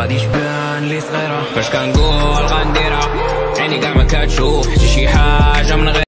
غادي تبان لي صغيرة. فاش كنقول غنديرها؟ عيني كاع ما كتشوف. حتى شي حاجة